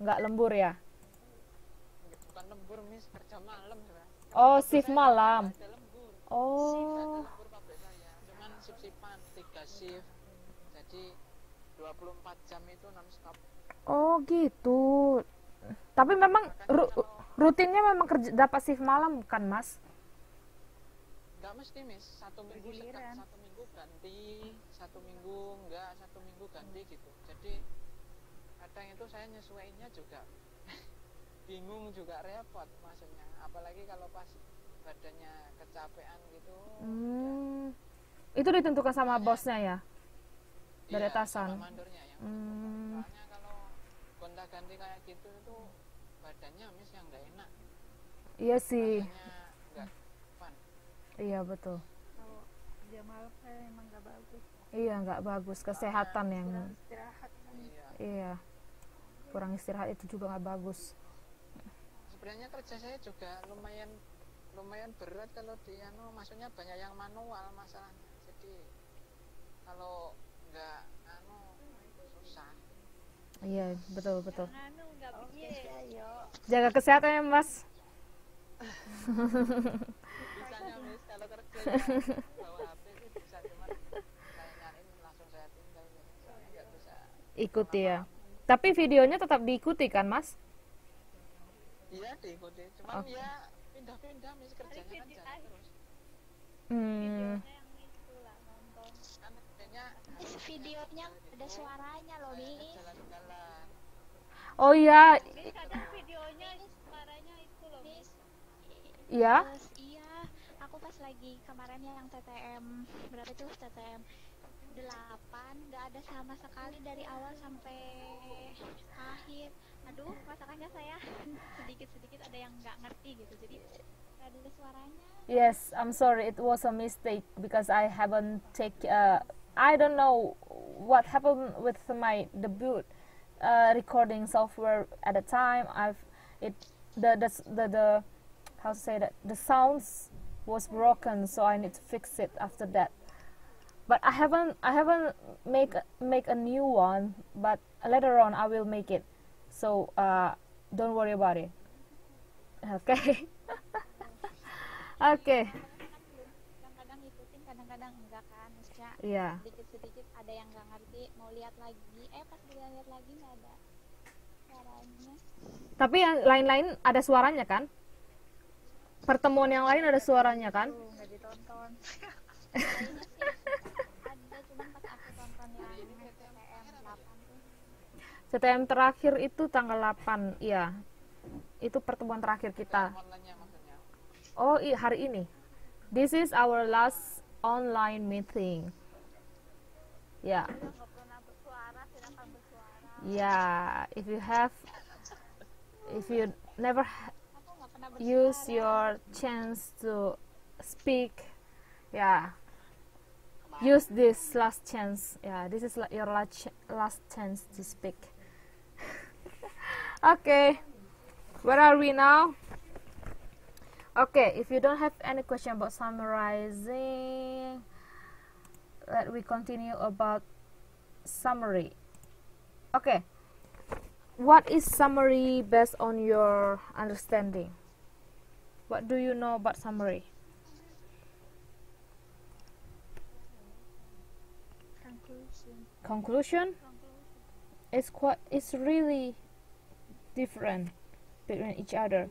nggak lembur ya? Bukan lembur mis kerja malam ya. Oh shift malam. oh. lembur pabrik saya. Cuman shift shiftan tiga shift. Jadi 24 jam itu non stop oh gitu. Tapi memang ru- rutinnya memang kerja dapat shift malam kan mas? Nggak mesti mis satu minggu sekat satu minggu ganti satu minggu enggak satu minggu ganti gitu. Jadi kadang itu saya nyesuainya juga. Bingung juga repot maksudnya. Apalagi kalau pas badannya kecapean gitu hmm. itu ditentukan sama bosnya ya? Dari Iya, atasan. sama mandornya yang Hmm. soalnya kalau gonta ganti kayak gitu itu badannya mis yang nggak enak. Iya sih. Nggak fun. Iya betul. Kalau kerja malam saya emang gak bagus. Iya nggak bagus. Kesehatan yang kurang istirahat. Kan iya. Iya kurang istirahat itu juga nggak bagus. Sebenarnya kerja saya juga lumayan lumayan berat kalau di anu maksudnya banyak yang manual masalahnya. Jadi kalau nggak anu susah. Iya betul betul. Anu piye jaga kesehatan ya mas. Bisanya mis kalau kerja ya, bawa HP sih bisa cuman saya nyariin langsung saya tinggal ya. soalnya nggak bisa. Ikuti ya tapi videonya tetap diikuti kan mas? Iya diikuti. Cuman ya pindah-pindah mis kerjanya kan jalan terus. Hmm. Yang itu lah nonton. Kan kayaknya Miss, videonya ada suaranya loh, oh iya. Miss kadang videonya suaranya itu loh Miss, iya? Terus iya, aku pas lagi kemarin yang TTM berapa itu TTM 8 nggak ada sama sekali dari awal sampai akhir. Aduh, masakannya saya sedikit-sedikit ada yang nggak ngerti gitu. Jadi ada suaranya. Yes, I'm sorry. It was a mistake because I haven't take. Uh, I don't know what happened with my debut uh, recording software at the time. I've it the the the, the how to say that the sounds was broken, so I need to fix it after that. But I haven't I haven't make make a new one. But later on I will make it. So uh, don't worry about it. Okay. okay. Kadang-kadang ngikutin, kadang-kadang enggak kan. Iya. sedikit-sedikit ada yang nggak ngerti mau lihat lagi eh pas dilihat lagi nggak ada suaranya Tapi yang lain-lain ada suaranya kan? Pertemuan yang lain ada suaranya kan? tuh nggak ditonton ada cuman pas aku tonton yang TTM 8 tuh CTM terakhir itu tanggal 8, iya. Itu pertemuan terakhir kita. Oh, iya hari ini. This is our last online meeting. Ya. bersuara Ya, if you have if you never use your chance to speak, yeah. Use this last chance. Yeah, this is your last last chance to speak. okay, where are we now? Okay, if you don't have any question about summarizing, let we continue about summary. Okay, what is summary based on your understanding? What do you know about summary? conclusion Conclusion? It's quite. It's really different between each other.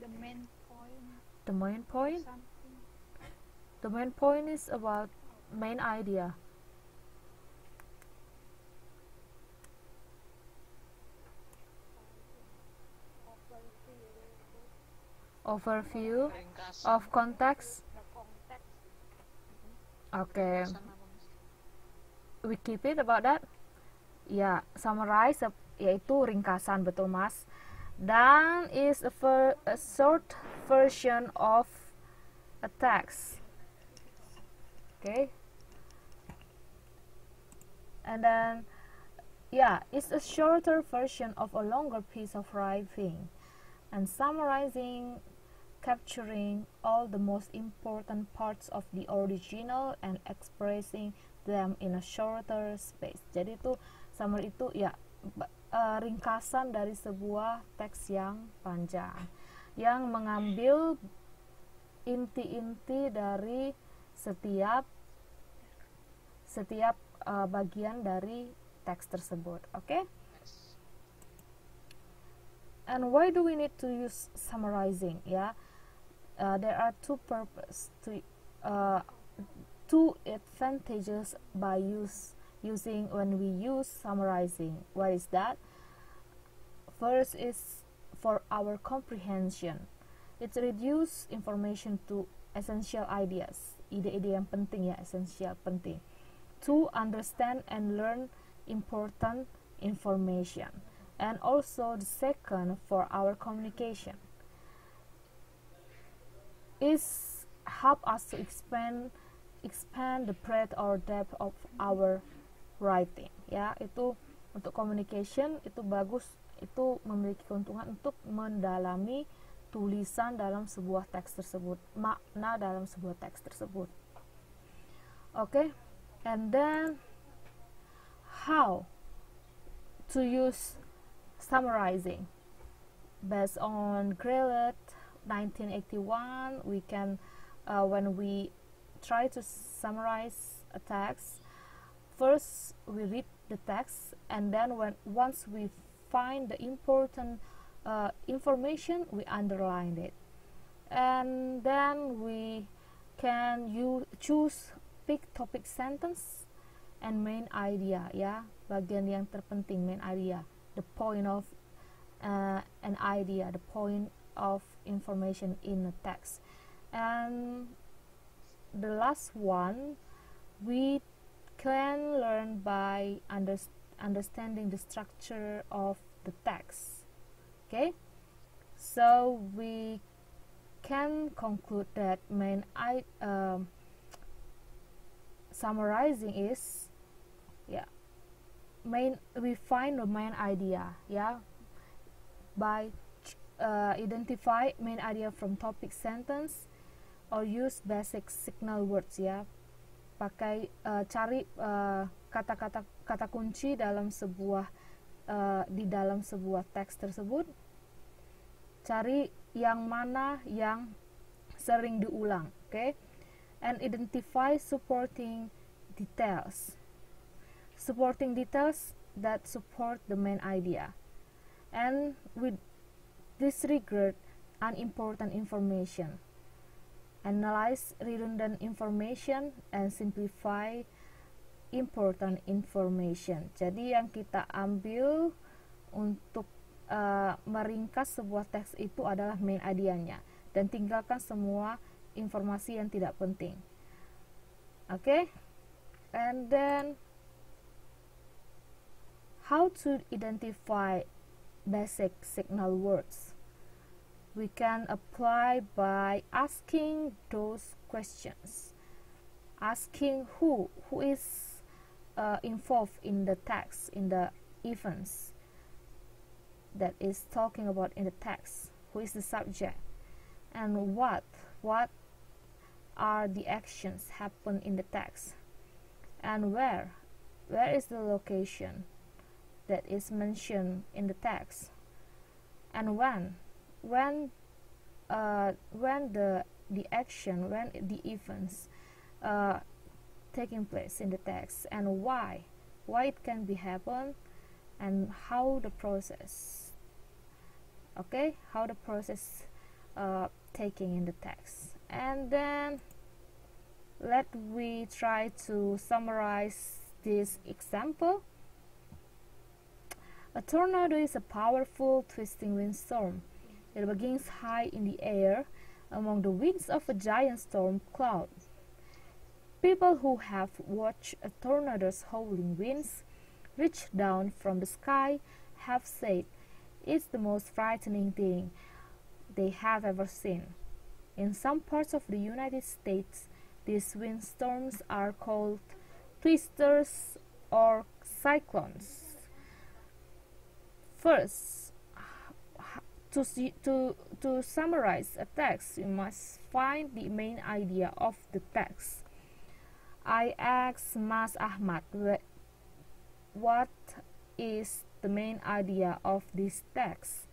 the main point The main point. something The main point is about main idea. Overview of context. Okay, we keep it about that. Ya, summarize ap- yaitu ringkasan betul mas. Dan is a, ver- a short version of a text. Okay. And then, yeah, it's a shorter version of a longer piece of writing. And summarizing capturing all the most important parts of the original and expressing them in a shorter space. Jadi itu summary itu ya uh, ringkasan dari sebuah teks yang panjang yang mengambil inti-inti dari setiap setiap uh, bagian dari teks tersebut. Oke? Okay? And why do we need to use summarizing? Ya, yeah? Uh, there are two purpose to uh, two advantages by use using when we use summarizing. What is that? First is for our comprehension. It reduce information to essential ideas. Ide-ide yang penting ya essential penting. To understand and learn important information. And also the second for our communication is help us to expand expand the breadth or depth of our writing ya itu untuk communication itu bagus itu memiliki keuntungan untuk mendalami tulisan dalam sebuah teks tersebut makna dalam sebuah teks tersebut oke okay? and then how to use summarizing based on Grelet 1981 we can uh, when we try to summarize a text first we read the text and then when once we find the important uh, information we underline it. And then we can you choose pick topic sentence and main idea ya bagian yang terpenting main idea. The point of uh, an idea the point of information in a text. And the last one we can learn by under, understanding the structure of the text. Okay? So we can conclude that main I um, summarizing is yeah main we find the main idea yeah by uh, identify main idea from topic sentence or use basic signal words ya. Pakai uh, cari uh, kata-kata uh, kata kunci dalam sebuah uh, di dalam sebuah teks tersebut. Cari yang mana yang sering diulang oke okay? and identify supporting details. Supporting details that support the main idea. And with disregard unimportant information analyze redundant information and simplify important information jadi yang kita ambil untuk uh, meringkas sebuah teks itu adalah main idenya dan tinggalkan semua informasi yang tidak penting oke okay? and then how to identify basic signal words. We can apply by asking those questions. Asking who, who is uh, involved in the text, in the events that is talking about in the text, who is the subject, and what, what are the actions happen in the text, and where, where is the location, that is mentioned in the text and when when uh, when the the action when the events uh, taking place in the text and why why it can be happen and how the process okay? How the process uh, taking in the text. And then let we try to summarize this example. A tornado is a powerful twisting windstorm. It begins high in the air among the wings of a giant storm cloud. People who have watched a tornado's howling winds reach down from the sky have said it's the most frightening thing they have ever seen. In some parts of the United States, these windstorms are called twisters or cyclones. First, to see, to to summarize a text, you must find the main idea of the text. I asked Mas Ahmad what is the main idea of this text.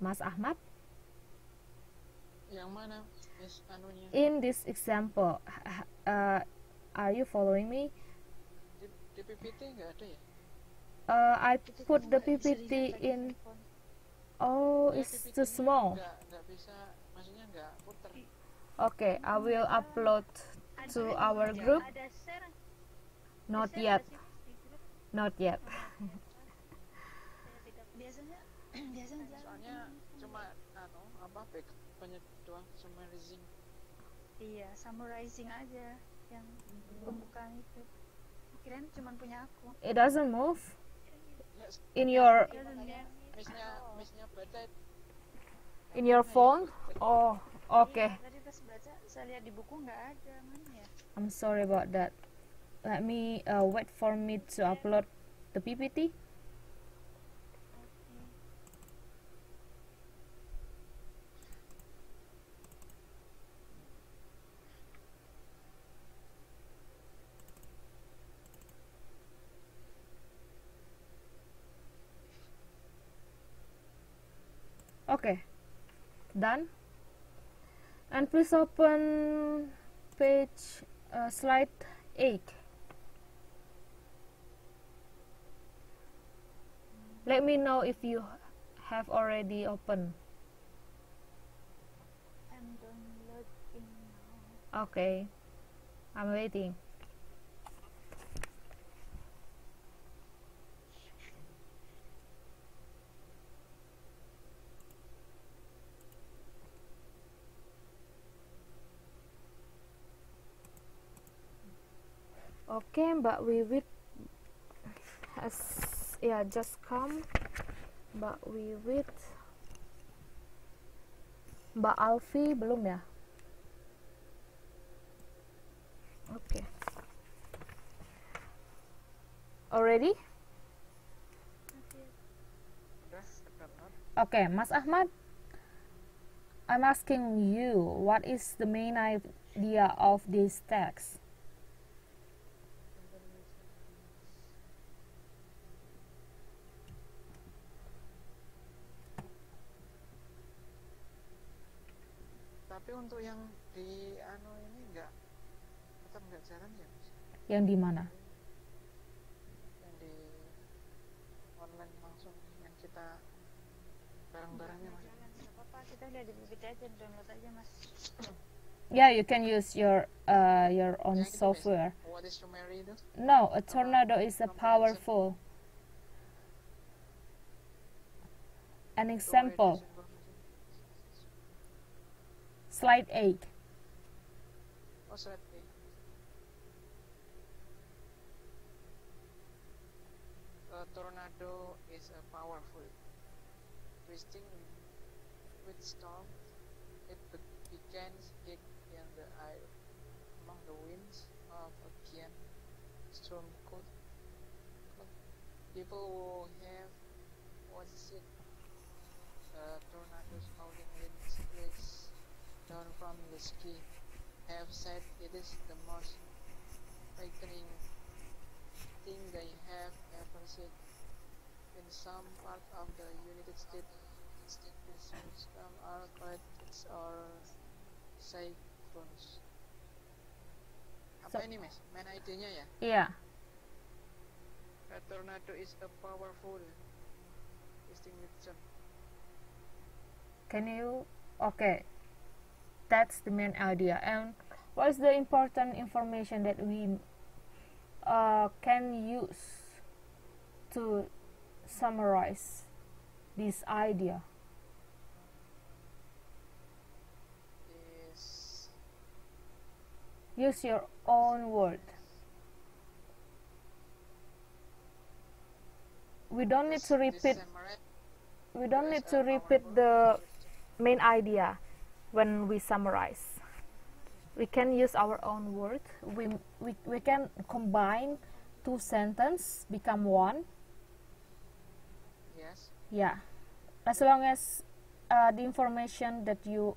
Mas Ahmad, Yang mana in this example, uh, are you following me? Di, di PPT nggak ada ya? uh, I put the PPT in. Oh it's too small. Okay I will upload to our group. Not yet. Not yet. Soalnya cuma apa summarizing iya summarizing aja yang pembukaan itu. Kirain cuma punya aku. It doesn't move? in your in your phone? Oh. Okay. I'm sorry about that. Let me uh, wait for me to upload the PPT. Okay, done. And please open page uh, slide 8. Let me know if you have already opened. I'm downloading now. Okay, I'm waiting. Okay, Mbak Wiwit has yeah just come. Mbak Wiwit, Mbak Alfi belum ya? Okay. Already? terdownload. Okay, Mas Ahmad. I'm asking you, what is the main idea of this text? Tapi untuk yang di anu ini nggak tetap nggak jalan ya Miss? Yang di mana? Yang di online langsung yang kita bareng-barengnya Mas. Kita lihat di PPT aja download aja mas. Yeah, you can use your uh, your own Miss. software. What is summary itu? No, a tornado is a powerful. An example, slide 8. Oh, slide A. A tornado is a powerful, twisting with storm. It be- begins it in the air among the winds of a giant storm. People who have watched it, uh, tornadoes howling winds down from the ski have said it is the most frightening thing they have ever seen. In some part of the United States, these are earthquakes or cyclones. Apa So- ini, Mas? Main idenya ya? Yeah. A tornado is a powerful storm. Can you? Okay. That's the main idea. And what is the important information that we uh, can use to summarize this idea? Use your own word. We don't need to repeat. We don't need to repeat the main idea when we summarize. We can use our own word. We, we, we can combine two sentences become one. Yes. Yeah as long as uh, the information that you